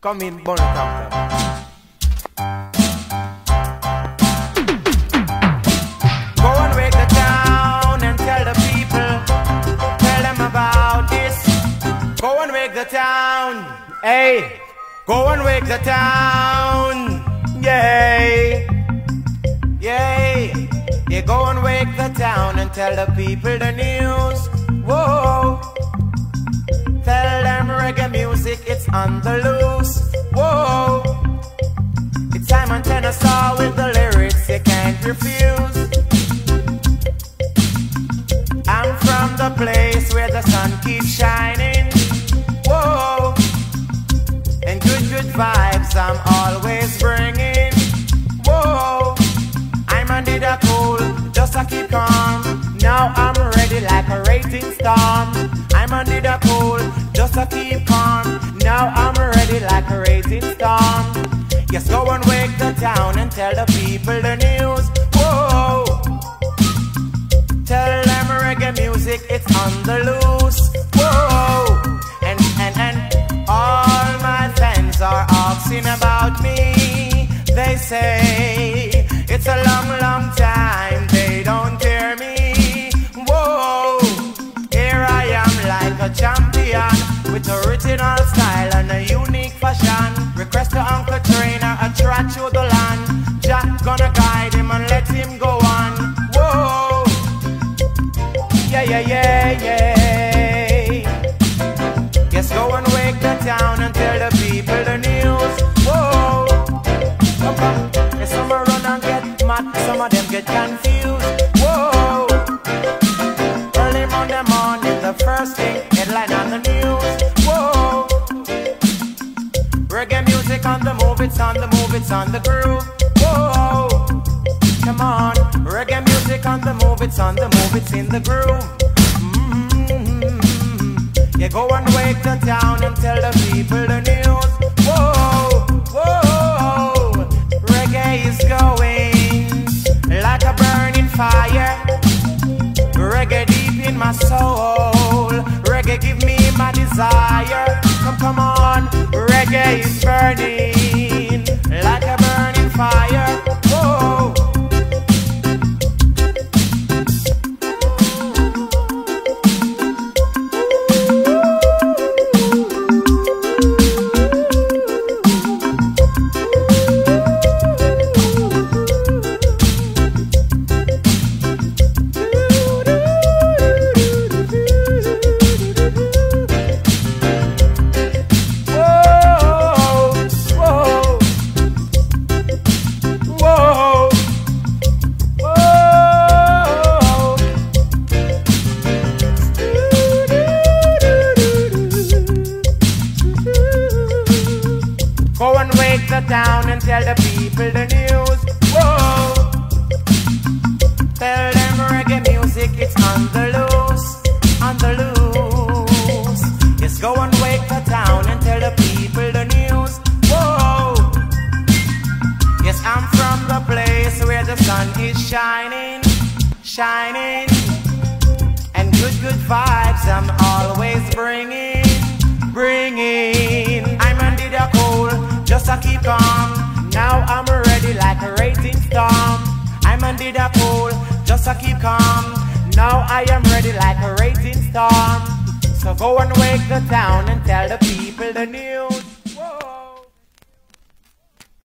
Come in, bun top Go and wake the town and tell the people, tell them about this. Go and wake the town, hey. Go and wake the town, yay, yay. Yeah, go and wake the town and tell the people the news. Whoa. Tell them reggae music, it's on the loose. The sun keeps shining. Whoa. And good, good vibes I'm always bringing. Whoa. I'm under the cool, just to keep calm. Now I'm ready like a raging storm. I'm under the cool, just to keep calm. Now I'm ready like a raging storm. Yes, go and wake the town and tell the people the news. Whoa. Tell them reggae music, it's on asking about me. They say it's a long, long time. They don't hear me. Whoa. Here I am like a champion with a original style and a unique fashion. Request to Uncle Trainer, a track through the land. Jack gonna guide him and let him go on. Whoa. Yeah, yeah, yeah. First thing, headline on the news. Whoa. Reggae music on the move, it's on the move, it's on the groove. Whoa. Come on, reggae music on the move, it's on the move, it's in the groove. Mm-hmm. Yeah, go and wake the town and tell the people the news. Whoa, whoa, reggae is going like a burning fire. Reggae deep in my soul. Reggae is burning town and tell the people the news. Whoa. Tell them reggae music, it's on the loose, on the loose. Yes, go and wake the town and tell the people the news. Whoa. Yes, I'm from the place where the sun is shining, shining. The cold, just to keep calm. Now I am ready like a raging storm. So go and wake the town and tell the people the news.